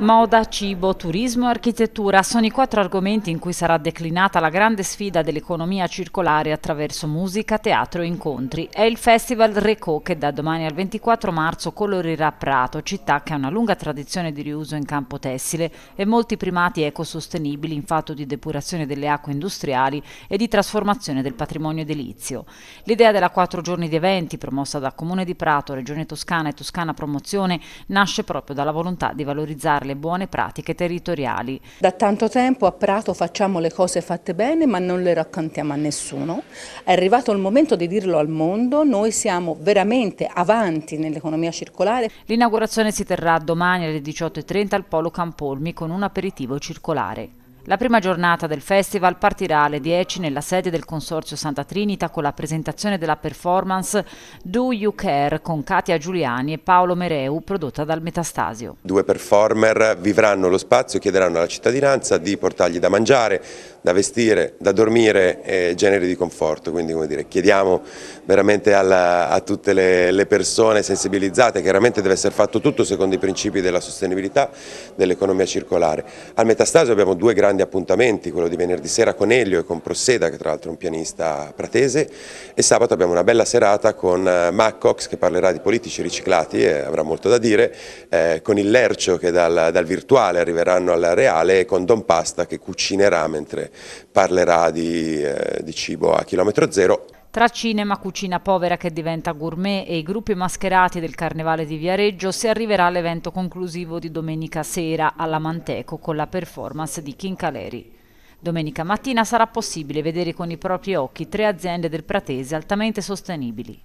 Moda, cibo, turismo e architettura sono i quattro argomenti in cui sarà declinata la grande sfida dell'economia circolare attraverso musica, teatro e incontri. È il Festival Reco che da domani al 24 marzo colorirà Prato, città che ha una lunga tradizione di riuso in campo tessile e molti primati ecosostenibili in fatto di depurazione delle acque industriali e di trasformazione del patrimonio edilizio. L'idea della quattro giorni di eventi, promossa da Comune di Prato, Regione Toscana e Toscana Promozione, nasce proprio dalla volontà di valorizzare le buone pratiche territoriali. Da tanto tempo a Prato facciamo le cose fatte bene ma non le raccontiamo a nessuno. È arrivato il momento di dirlo al mondo, noi siamo veramente avanti nell'economia circolare. L'inaugurazione si terrà domani alle 18.30 al Polo Campolmi con un aperitivo circolare. La prima giornata del festival partirà alle 10 nella sede del Consorzio Santa Trinita con la presentazione della performance Do You Care con Katia Giuliani e Paolo Mereu prodotta dal Metastasio. Due performer vivranno lo spazio e chiederanno alla cittadinanza di portargli da mangiare, da vestire, da dormire e generi di conforto. Quindi dire, chiediamo veramente alla, a tutte le, le persone sensibilizzate, chiaramente deve essere fatto tutto secondo i principi della sostenibilità, dell'economia circolare. Al Metastasio abbiamo due grandi appuntamenti, quello di venerdì sera con Elio e con Prosseda, che tra l'altro è un pianista pratese, e sabato abbiamo una bella serata con eh, Maccox che parlerà di politici riciclati e avrà molto da dire, eh, con il Lercio che dal, dal, virtuale arriveranno al reale e con Don Pasta che cucinerà mentre parlerà di, eh, di cibo a chilometro zero. Tra cinema, cucina povera che diventa gourmet e i gruppi mascherati del Carnevale di Viareggio si arriverà all'evento conclusivo di domenica sera alla Manteco con la performance di King Caleri. Domenica mattina sarà possibile vedere con i propri occhi tre aziende del Pratese altamente sostenibili.